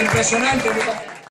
Impresionante.